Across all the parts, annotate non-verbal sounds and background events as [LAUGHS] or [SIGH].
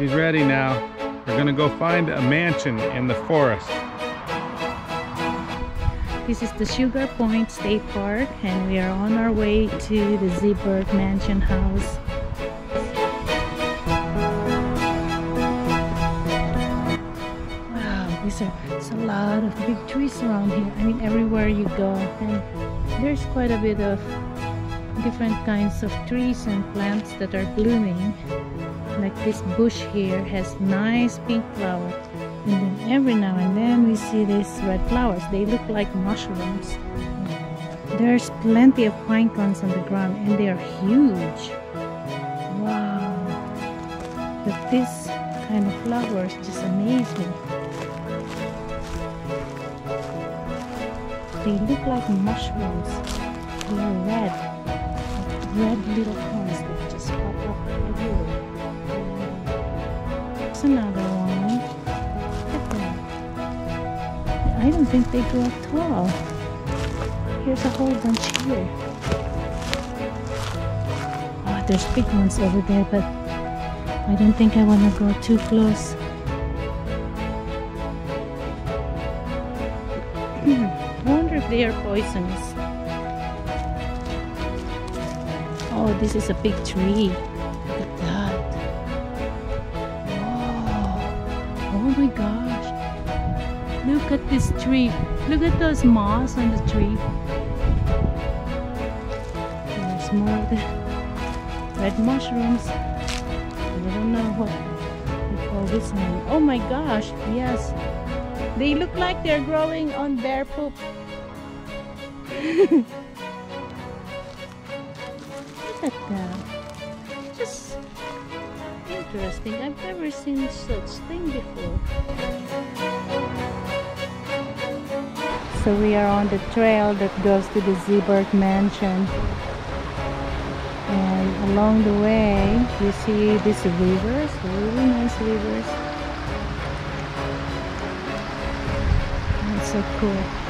She's ready now. We're gonna go find a mansion in the forest. This is the Sugar Point State Park and we are on our way to the Z'berg Mansion House. Wow, these are it's a lot of big trees around here. I mean everywhere you go and there's quite a bit of different kinds of trees and plants that are blooming. Like this bush here has nice pink flowers. And then every now and then we see these red flowers. They look like mushrooms. There's plenty of pine cones on the ground and they are huge. Wow. But this kind of flowers just amaze me they look like mushrooms. They're red red little cones that just pop up everywhere there's another one Look at that. I don't think they grow up tall. Here's a whole bunch here. Oh, there's big ones over there, but I don't think I want to go too close. [CLEARS THROAT] I wonder if they are poisonous. Oh, this is a big tree. Look at that. Oh, my gosh. Look at this tree. Look at those moss on the tree. There's more of the red mushrooms. I don't know what we call this one. Oh my gosh, yes. They look like they're growing on bear poop. [LAUGHS] at. Just interesting. I've never seen such thing before. So we are on the trail that goes to the Z'berg Mansion. And along the way, you see these rivers, really nice rivers. That's so cool.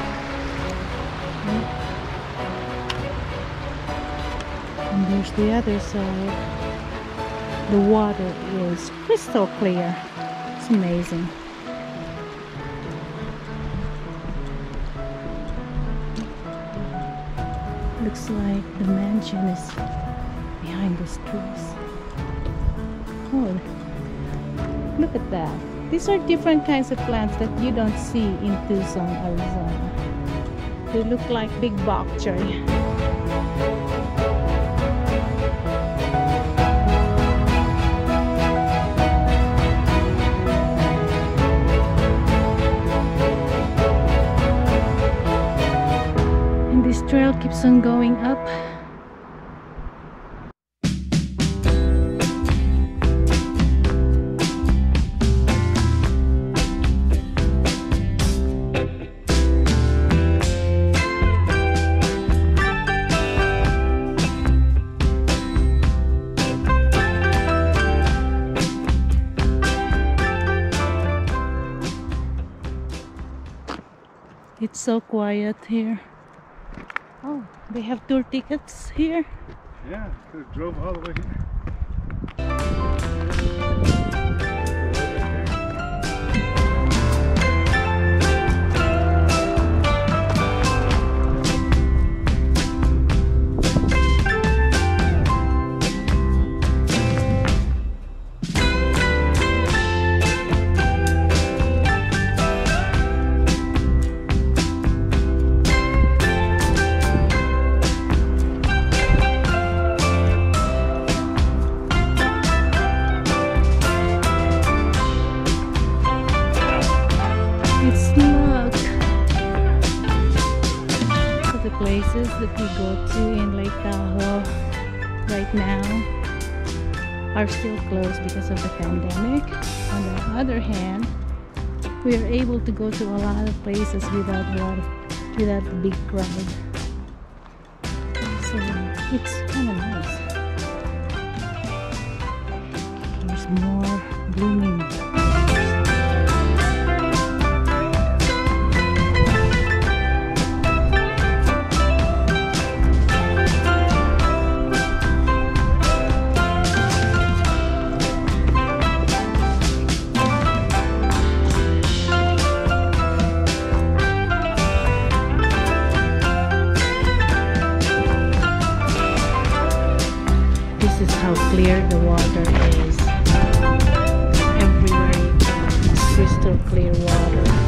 There's the other side. The water is crystal clear. It's amazing. looks like the mansion is behind these trees. Oh, look at that. These are different kinds of plants that you don't see in Tucson, Arizona. They look like big bok choy. Trail keeps on going up. It's so quiet here. Oh, they have tour tickets here? Yeah, could drove all the way here. Places that we go to in Lake Tahoe right now are still closed because of the pandemic. On the other hand, we are able to go to a lot of places without of, without a big crowd. So it's kind of nice. There's more blooming this is how clear the water is. Everywhere you go, it's crystal clear water.